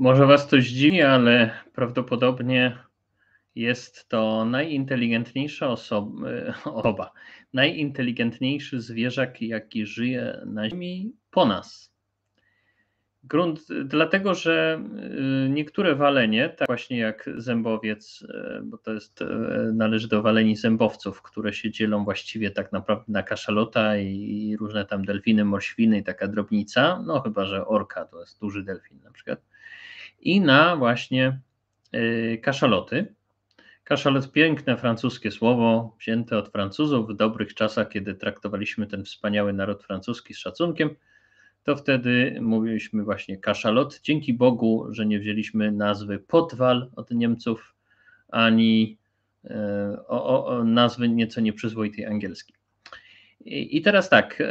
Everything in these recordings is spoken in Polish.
Może Was to zdziwi, ale prawdopodobnie jest to najinteligentniejsza osoba, oba, najinteligentniejszy zwierzak, jaki żyje na Ziemi po nas. Grunt, dlatego, że y, niektóre walenie, tak właśnie jak zębowiec, y, bo to jest, należy do waleni zębowców, które się dzielą właściwie tak naprawdę na kaszalota i różne tam delfiny, morświny i taka drobnica, no chyba, że orka to jest duży delfin na przykład, i na właśnie kaszaloty. Kaszalot, piękne francuskie słowo, wzięte od Francuzów w dobrych czasach, kiedy traktowaliśmy ten wspaniały naród francuski z szacunkiem to wtedy mówiliśmy właśnie kaszalot. Dzięki Bogu, że nie wzięliśmy nazwy Podwal od Niemców, ani e, o, o, nazwy nieco nieprzyzwoitej angielskiej. I, I, teraz tak,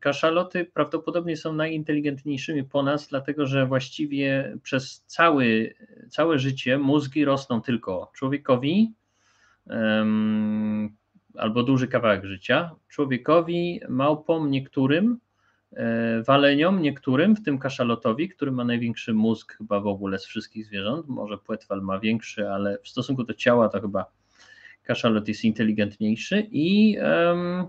kaszaloty prawdopodobnie są najinteligentniejszymi po nas, dlatego że właściwie przez cały, całe życie mózgi rosną tylko człowiekowi, albo duży kawałek życia, człowiekowi, małpom niektórym, e, waleniom niektórym, w tym kaszalotowi, który ma największy mózg chyba w ogóle z wszystkich zwierząt, może płetwal ma większy, ale w stosunku do ciała to chyba kaszalot jest inteligentniejszy i um,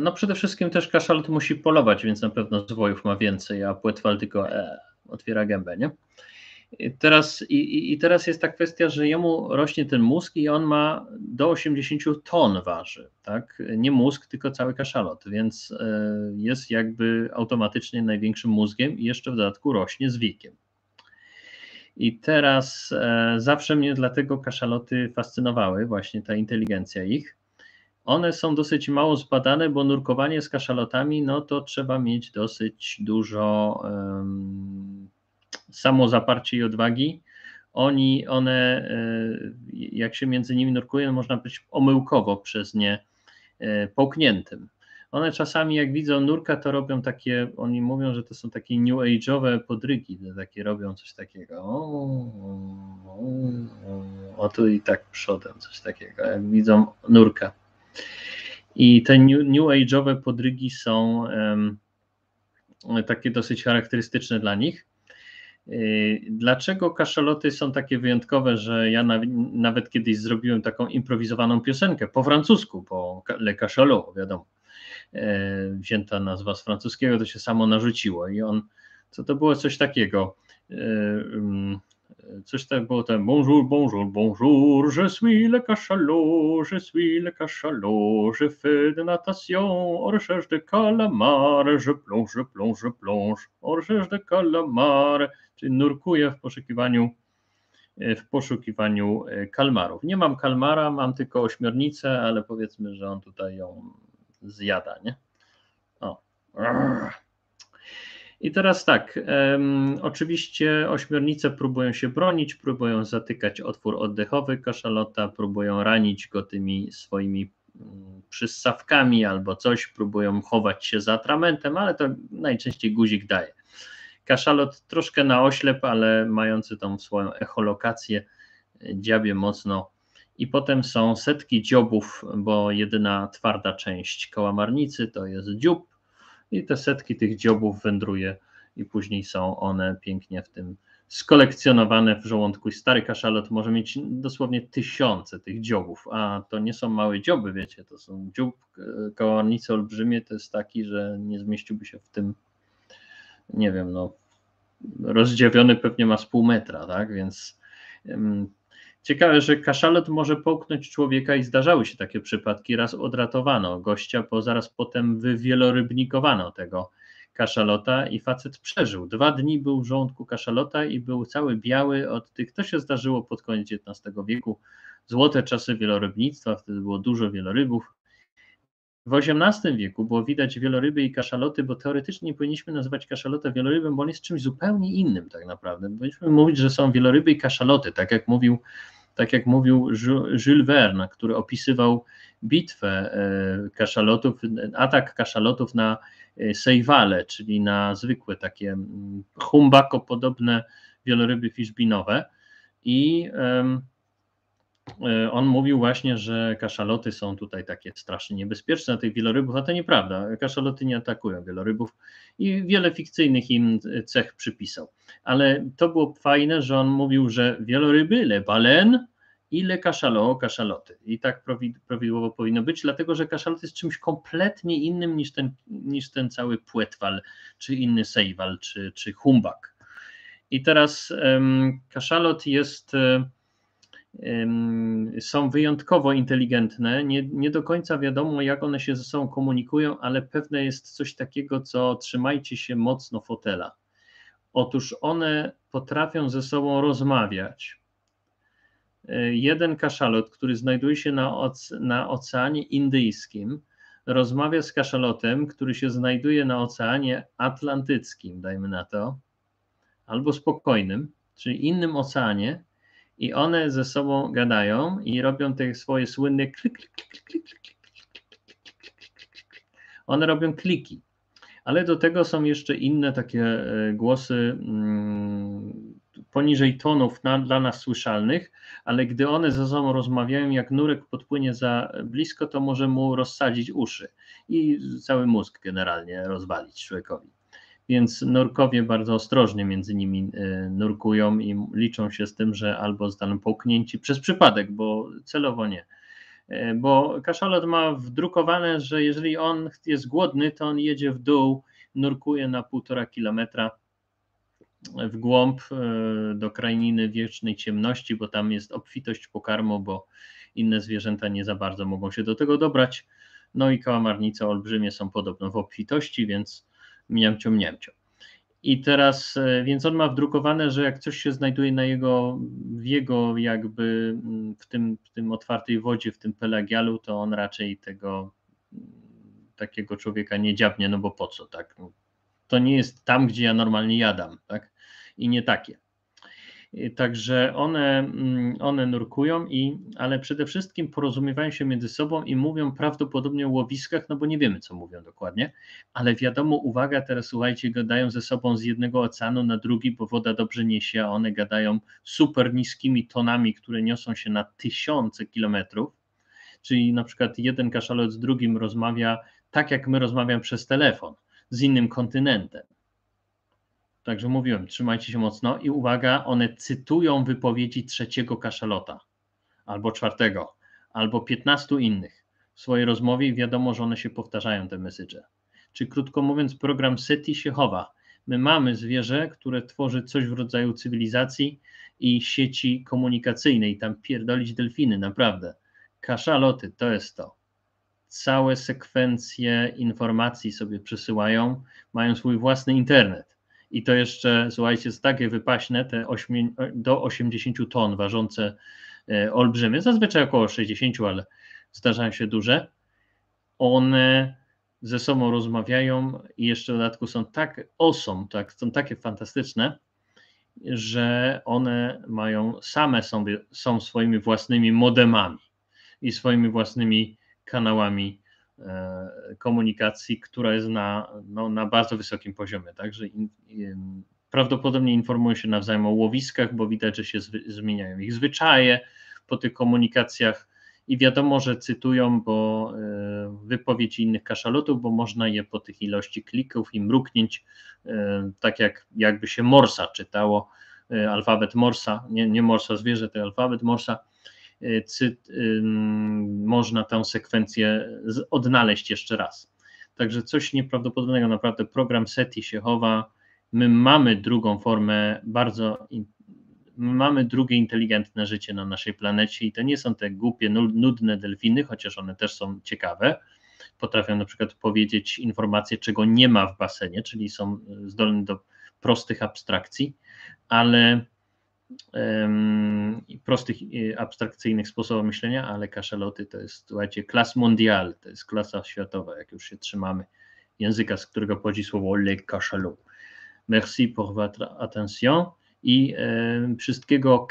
no przede wszystkim też kaszalot musi polować, więc na pewno zwojów ma więcej, a płetwal tylko e, otwiera gębę, nie? Teraz, i, I teraz jest ta kwestia, że jemu rośnie ten mózg i on ma do 80 ton waży, tak? Nie mózg, tylko cały kaszalot, więc e, jest jakby automatycznie największym mózgiem i jeszcze w dodatku rośnie z wiekiem. I teraz e, zawsze mnie dlatego kaszaloty fascynowały, właśnie ta inteligencja ich. One są dosyć mało zbadane, bo nurkowanie z kaszalotami, no to trzeba mieć dosyć dużo um, samozaparcie i odwagi. Oni, one, e, jak się między nimi nurkuje, można być omyłkowo przez nie e, połkniętym. One czasami, jak widzą nurka, to robią takie, oni mówią, że to są takie new age'owe podrygi, takie robią coś takiego. O, o, o, tu i tak przodem, coś takiego, jak widzą nurka. I te new, new age'owe podrygi są um, takie dosyć charakterystyczne dla nich. Y, dlaczego kaszaloty są takie wyjątkowe, że ja nawet kiedyś zrobiłem taką improwizowaną piosenkę po francusku, po Le Cachalot, wiadomo. Y, wzięta nazwa z francuskiego, to się samo narzuciło i on, co to było coś takiego, y, mm, coś tak było tam, bonjour, bonjour, bonjour, je suis le cachalot, je suis le cachalot, je fais de natation en recherche de calamar, je plonge, je plonge, je plonge en recherche de calamar, czyli nurkuję w poszukiwaniu e, w poszukiwaniu e, kalmarów. Nie mam kalmara, mam tylko ośmiornicę, ale powiedzmy, że on tutaj ją zjada, nie? O. I teraz tak, um, oczywiście ośmiornice próbują się bronić, próbują zatykać otwór oddechowy kaszalota, próbują ranić go tymi swoimi um, przyssawkami albo coś, próbują chować się za atramentem, ale to najczęściej guzik daje. Kaszalot troszkę na oślep, ale mający tą swoją echolokację, dziabie mocno. I potem są setki dziobów, bo jedyna twarda część kałamarnicy to jest dziób i te setki tych dziobów wędruje i później są one pięknie w tym skolekcjonowane w żołądku. Stary kaszalot może mieć dosłownie tysiące tych dziobów, a to nie są małe dzioby, wiecie, to są dziób kałamarnicy olbrzymie, to jest taki, że nie zmieściłby się w tym nie wiem, no rozdziawiony pewnie ma z pół metra, tak, więc ciekawe, że kaszalot może połknąć człowieka i zdarzały się takie przypadki, raz odratowano gościa, bo zaraz potem wywielorybnikowano tego kaszalota i facet przeżył. Dwa dni był w żołądku kaszalota i był cały biały od tych, to się zdarzyło pod koniec XIX wieku, złote czasy wielorybnictwa, wtedy było dużo wielorybów, w XVIII wieku było widać wieloryby i kaszaloty, bo teoretycznie nie powinniśmy nazywać kaszalota wielorybem, bo on jest czymś zupełnie innym tak naprawdę. Powinniśmy mówić, że są wieloryby i kaszaloty, tak jak mówił, tak jak mówił Jules Verne, który opisywał bitwę e, kaszalotów, atak kaszalotów na e, sejwale, czyli na zwykłe takie mm, humbako podobne wieloryby fiszbinowe i um, on mówił właśnie, że kaszaloty są tutaj takie strasznie niebezpieczne na tych wielorybów, a to nieprawda. Kaszaloty nie atakują wielorybów i wiele fikcyjnych im cech przypisał. Ale to było fajne, że on mówił, że wieloryby, le balen le kaszalo, kaszaloty. I tak prawidłowo powinno być, dlatego że kaszalot jest czymś kompletnie innym niż ten, niż ten cały płetwal, czy inny sejwal, czy, czy humbak. I teraz um, kaszalot jest są wyjątkowo inteligentne. Nie, nie do końca wiadomo, jak one się ze sobą komunikują, ale pewne jest coś takiego, co trzymajcie się mocno fotela. Otóż one potrafią ze sobą rozmawiać. E, jeden kaszalot, który znajduje się na, oce na Oceanie Indyjskim, rozmawia z kaszalotem, który się znajduje na Oceanie Atlantyckim, dajmy na to, albo spokojnym, czyli innym oceanie, i one ze sobą gadają i robią te swoje słynne klik, klik, klik, klik, klik, klik, One robią kliki, ale do tego są jeszcze inne takie głosy poniżej tonów na, dla nas słyszalnych, ale gdy one ze sobą rozmawiają, jak nurek podpłynie za blisko, to może mu rozsadzić uszy i cały mózg generalnie rozwalić człowiekowi więc nurkowie bardzo ostrożnie między nimi e, nurkują i liczą się z tym, że albo zostaną połknięci przez przypadek, bo celowo nie. E, bo kaszalot ma wdrukowane, że jeżeli on jest głodny, to on jedzie w dół, nurkuje na półtora kilometra w głąb e, do krainy wiecznej ciemności, bo tam jest obfitość pokarmu, bo inne zwierzęta nie za bardzo mogą się do tego dobrać. No i kałamarnice olbrzymie są podobno w obfitości, więc mniamcio, mniamcio. I teraz, e, więc on ma wdrukowane, że jak coś się znajduje na jego, w jego jakby mm, w tym, w tym otwartej wodzie, w tym pelagialu, to on raczej tego mm, takiego człowieka nie dziabnie, no bo po co, tak? To nie jest tam, gdzie ja normalnie jadam, tak? I nie takie. Także one, mm, one nurkują, i, ale przede wszystkim porozumiewają się między sobą i mówią prawdopodobnie o łowiskach, no bo nie wiemy, co mówią dokładnie, ale wiadomo, uwaga, teraz słuchajcie, gadają ze sobą z jednego oceanu na drugi, bo woda dobrze niesie, a one gadają super niskimi tonami, które niosą się na tysiące kilometrów, czyli na przykład jeden kaszalot z drugim rozmawia tak, jak my rozmawiamy przez telefon, z innym kontynentem Także mówiłem, trzymajcie się mocno i uwaga, one cytują wypowiedzi trzeciego kaszalota, albo czwartego, albo piętnastu innych w swojej rozmowie i wiadomo, że one się powtarzają, te message. Czy krótko mówiąc, program SETI się chowa. My mamy zwierzę, które tworzy coś w rodzaju cywilizacji i sieci komunikacyjnej, tam pierdolić delfiny, naprawdę. Kaszaloty, to jest to. Całe sekwencje informacji sobie przesyłają, mają swój własny internet i to jeszcze, słuchajcie, jest takie wypaśne, te 8, do 80 ton ważące e, olbrzymie, zazwyczaj około 60, ale zdarzają się duże. One ze sobą rozmawiają i jeszcze w dodatku są tak osą, tak, są takie fantastyczne, że one mają same sobie, są swoimi własnymi modemami i swoimi własnymi kanałami komunikacji, która jest na, no, na bardzo wysokim poziomie. Także in, in, prawdopodobnie informują się nawzajem o łowiskach, bo widać, że się zwy, zmieniają ich zwyczaje po tych komunikacjach i wiadomo, że cytują bo e, wypowiedzi innych kaszalotów, bo można je po tych ilości klików i mruknięć, e, tak jak jakby się Morsa czytało, alfabet Morsa, nie, nie Morsa zwierzę, to alfabet Morsa, cyt, można tę sekwencję odnaleźć jeszcze raz. Także coś nieprawdopodobnego, naprawdę program SETI się chowa. My mamy drugą formę, bardzo my mamy drugie inteligentne życie na naszej planecie i to nie są te głupie, nudne delfiny, chociaż one też są ciekawe. Potrafią na przykład powiedzieć informacje, czego nie ma w basenie, czyli są zdolne do prostych abstrakcji, ale prostych, abstrakcyjnych sposobów myślenia, ale kaszaloty to jest, słuchajcie, klas mondial, to jest klasa światowa, jak już się trzymamy języka, z którego pochodzi słowo le cachalot. Merci pour votre attention i wszystkiego